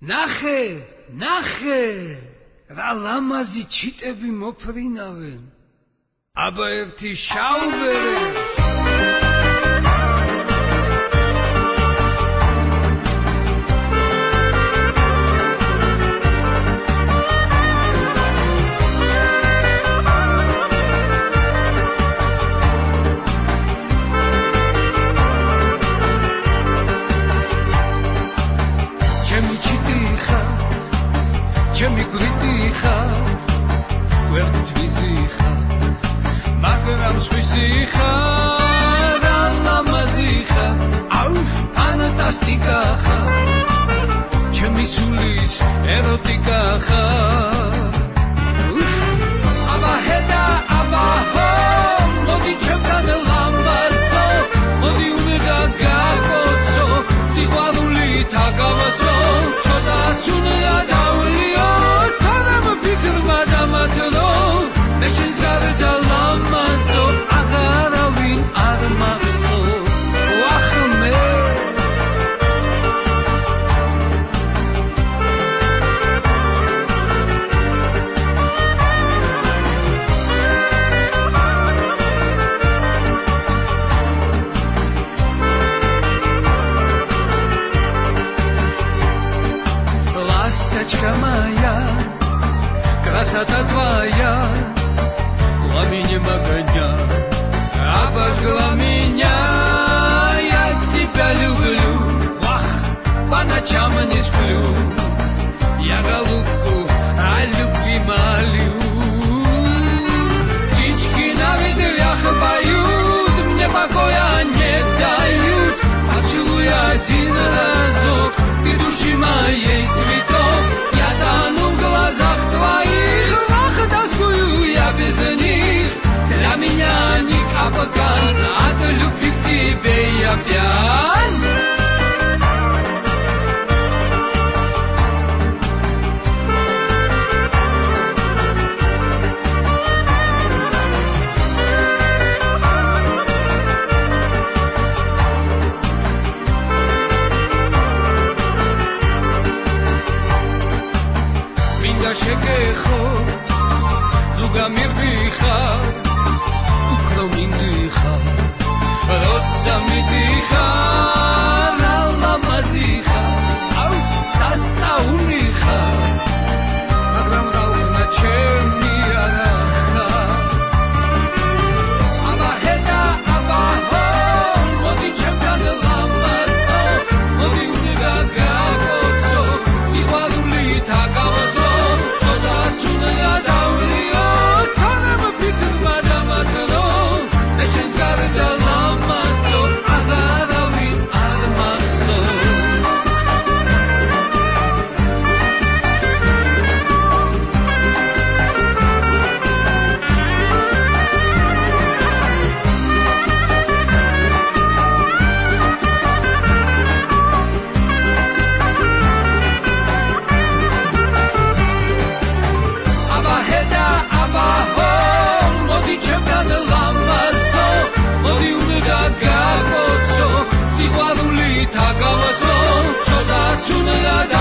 ნახე, ნახე, რა ლამაზი ჩიტები მოფრინავენ. აბა ერთი შაუბერე. ჩემი გვიტი ხარ ვერ თვიზი ხარ მაგრამ სხვისი ხარ ალამაზი ხარ აუ ფანტასტიკა ხარ ჩემი სულის ეროტიკა Bartolo, missions gathered llama. Красота твоя, пламени огня, обожгла меня, я тебя люблю, вах, по ночам не сплю, я голубку о любви молю. Птички на ветвях поют, мне покоя не дают, поцелуй один разок, ты души моей не капкан, от любви к тебе я пьян. მინდა შეგეხო לא תמיד היא חם, לא תמיד היא חם გადლამასო მოდი უნდა გაკოცო სიყვარულით აგავასო ცოტაც უნდა